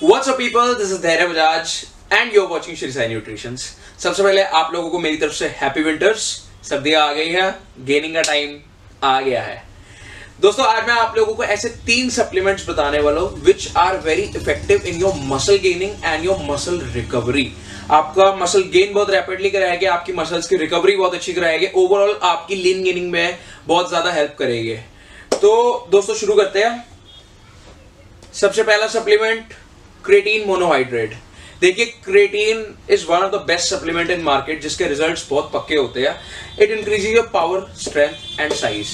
What's up, people? This is Dhairya Bajaj and you're watching Shri Sai nutritions सबसे पहले आप लोगों को मेरी तरफ़ से हैप्पी विंटर्स सर्दियाँ आ गई है गेनिंग का टाइम आ गया है। दोस्तों, आज मैं आप लोगों को ऐसे तीन सप्लीमेंट्स बताने वाला हूँ which are very effective in your muscle gaining and your muscle recovery आपका मसल गेन बहुत रैपिडली कराएगी, आपकी मसल्स की रिकवरी बहुत अच्छी कराएगी। ओवरऑल आपकी लीन गेनिंग में बहुत ज़्यादा हेल्प करेगी। तो दोस्तों, शुरू करते हैं। सबसे पहला सप्लीमेंट क्रेटीन मोनोहाइड्रेट देखिए creatine is one of the best supplement in market जिसके रिजल्ट्स बहुत पक्के होते हैं। It increase your power strength and size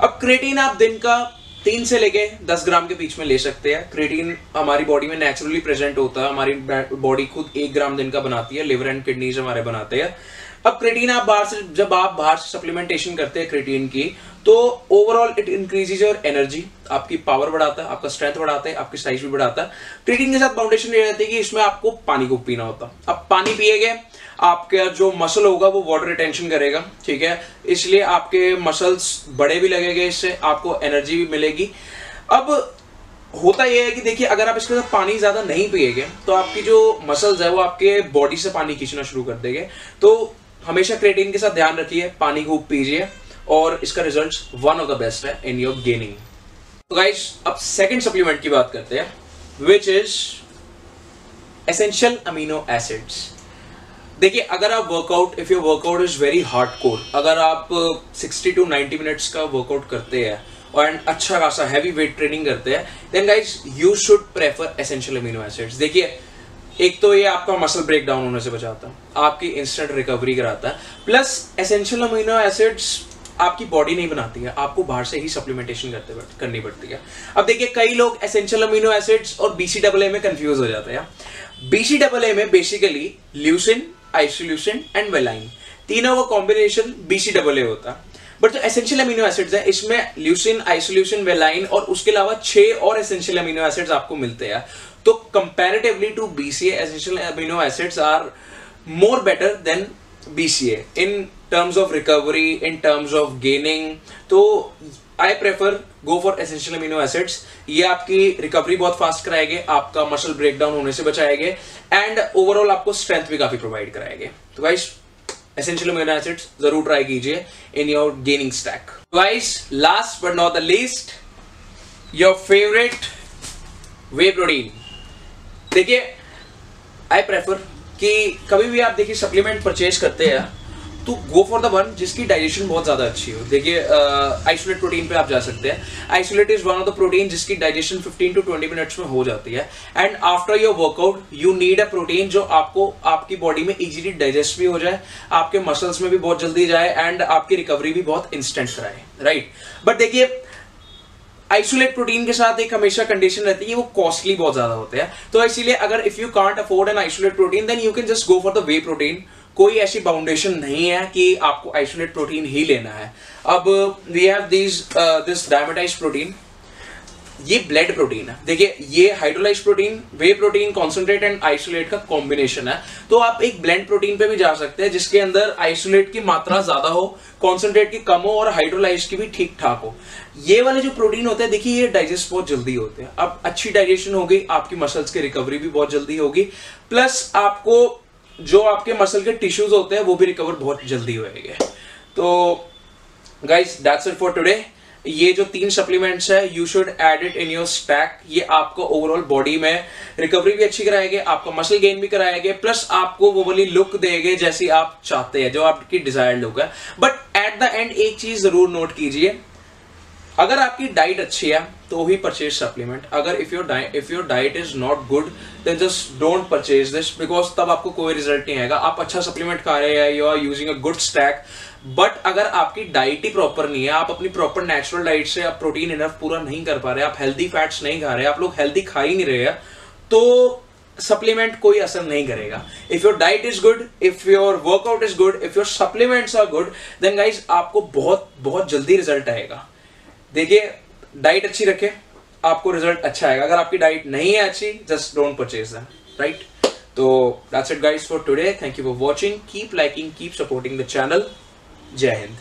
अब क्रेटीन आप दिन का तीन से लेके दस ग्राम के बीच में ले सकते हैं। क्रेटीन हमारी बॉडी में नेचुरली प्रेजेंट होता है। हमारी बॉडी खुद एक ग्राम दिन का बनाती है। लिवर एंड किडनीज हमारे बनाते हैं। अब क्रेटीन आप बाहर से, जब आप बाहर से सप्लीमेंटेशन करते हैं क्रेटीन की तो overall it increases your energy आपकी पावर बढ़ाता है, आपका स्ट्रेंथ बढ़ाता है, आपकी साइज़ भी बढ़ाता है। क्रेटीन के साथ फाउंडेशन ये रहती है कि इसमें आपको पानी को पीना होता है। अब पानी पिएगे, आपका जो मसल होगा वो वाटर रिटेंशन करेगा, ठीक है? इसलिए आपके मसल्स बड़े भी लगेंगे इससे, आपको एनर्जी भी मिलेगी। अब होता यह है कि देखिए, अगर आप इसके साथ पानी ज़्यादा नहीं पिएगे तो आपकी जो मसल्स है वो आपके बॉडी से पानी खींचना शुरू कर देंगे। तो हमेशा क्रेटीन के साथ ध्यान रखिए, पानी खूब पीजिए। और इसका result one of the best है इन योर गेनिंग तो गाइस अब सेकंड सप्लीमेंट की बात करते हैं which is essential amino acids देखिए, अगर आप workout if your workout is very hard core अगर आप 60 टू 90 मिनट्स का वर्कआउट करते हैं और अच्छा खासा हैवी वेट ट्रेनिंग करते हैं then guys you should prefer essential amino acids देखिए, एक तो ये आपका मसल ब्रेक डाउन होने से बचाता है, आपकी इंस्टेंट रिकवरी कराता है प्लस एसेंशियल अमीनो एसिड्स आपकी बॉडी नहीं बनाती है, आपको बाहर से ही सप्लीमेंटेशन करते करनी पड़ती है। अब देखिए, कई लोग एसेंशियल अमीनो एसिड्स और बीसी डबल ए में कंफ्यूज हो जाते हैं। बीसी डबल ए में basically leucine isoleucine and valine तीनों का कॉम्बिनेशन बीसी डबल ए होता। है बट जो एसेंशियल अमीनो एसिड्स है, इसमें ल्यूसिन आइसोल्यूसिन वेलाइन और उसके अलावा छह और एसेंशियल अमीनो एसिड्स आपको मिलते हैं। तो comparatively to BCA essential amino acids are more better than BCA in terms of recovery in terms of gaining तो I prefer go for essential amino acids ये आपकी रिकवरी बहुत फास्ट कराएँगे, आपका मसल ब्रेकडाउन होने से बचाएँगे एंड ओवरऑल आपको स्ट्रेंथ भी काफ़ी प्रोवाइड कराएँगे। तो गाइस एसेंशियल अमीनो एसिड्स ज़रूर ट्राई कीजिए in your gaining stack guys last but not the least your favourite whey protein देखिए आई प्रेफर कि कभी भी आप देखिए सप्लीमेंट परचेज करते हैं तो गो फॉर द वन जिसकी डाइजेशन बहुत ज़्यादा अच्छी हो। देखिए आइसोलेट प्रोटीन पे आप जा सकते हैं। Isolate is one of the protein जिसकी डाइजेशन 15 टू 20 मिनट्स में हो जाती है। And after your workout you need a protein जो आपको आपकी बॉडी में इजीली डाइजेस्ट भी हो जाए, आपके मसल्स में भी बहुत जल्दी जाए एंड आपकी रिकवरी भी बहुत इंस्टेंट कराए। राइट बट देखिए आइसोलेट प्रोटीन के साथ एक हमेशा कंडीशन रहती है वो कॉस्टली बहुत ज़्यादा होते हैं। तो इसीलिए अगर if you can't afford an isolate protein then you can just go for the whey protein कोई ऐसी बाउंडेशन नहीं है कि आपको आइसोलेट प्रोटीन ही लेना है। अब we have this this Dymatize protein ये ब्लड प्रोटीन है। देखिए, ये hydrolyze protein whey protein concentrate and isolate का कॉम्बिनेशन है। तो आप एक ब्लेंड प्रोटीन पे भी जा सकते हैं, जिसके अंदर आइसोलेट की मात्रा ज़्यादा हो कॉन्सेंट्रेट की कम हो और हाइड्रोलाइज की भी ठीक ठाक हो। ये वाले जो प्रोटीन होते हैं, देखिए, ये डाइजेस्ट बहुत जल्दी होते हैं। अब अच्छी डाइजेशन होगी, आपकी मसल्स की रिकवरी भी बहुत जल्दी होगी। प्लस आपको जो आपके मसल के टिश्यूज होते हैं, वो भी रिकवर बहुत जल्दी होएँगे। तो guys that's it for today ये जो तीन सप्लीमेंट्स है you should add it in your stack ये आपको ओवरऑल बॉडी में रिकवरी भी अच्छी कराएँगे, आपका मसल गेन भी कराएँगे प्लस आपको वो वाली लुक देंगे जैसी आप चाहते हैं, जो आपकी डिजायर्ड लुक है. बट एट द एंड एक चीज़ ज़रूर नोट कीजिए अगर आपकी डाइट अच्छी है तो ही परचेज सप्लीमेंट अगर if your diet if your diet is not good then just don't purchase this because तब आपको कोई रिज़ल्ट नहीं आएगा. आप अच्छा सप्लीमेंट खा रहे हैं you are using a good stack but अगर आपकी डाइट ही प्रॉपर नहीं है, आप अपनी प्रॉपर नेचुरल डाइट से आप प्रोटीन इनफ पूरा नहीं कर पा रहे, आप हेल्दी फैट्स नहीं खा रहे, आप लोग हेल्दी खा ही नहीं रहे हैं तो सप्लीमेंट कोई असर नहीं करेगा. If your diet is good if your workout is good if your supplements are good then guys आपको बहुत बहुत जल्दी रिज़ल्ट आएगा. देखिए डाइट अच्छी रखें, आपको रिज़ल्ट अच्छा आएगा। अगर आपकी डाइट नहीं है अच्छी just don't purchase them right तो that's it guys for today thank you for watching keep liking keep supporting the channel Jai Hind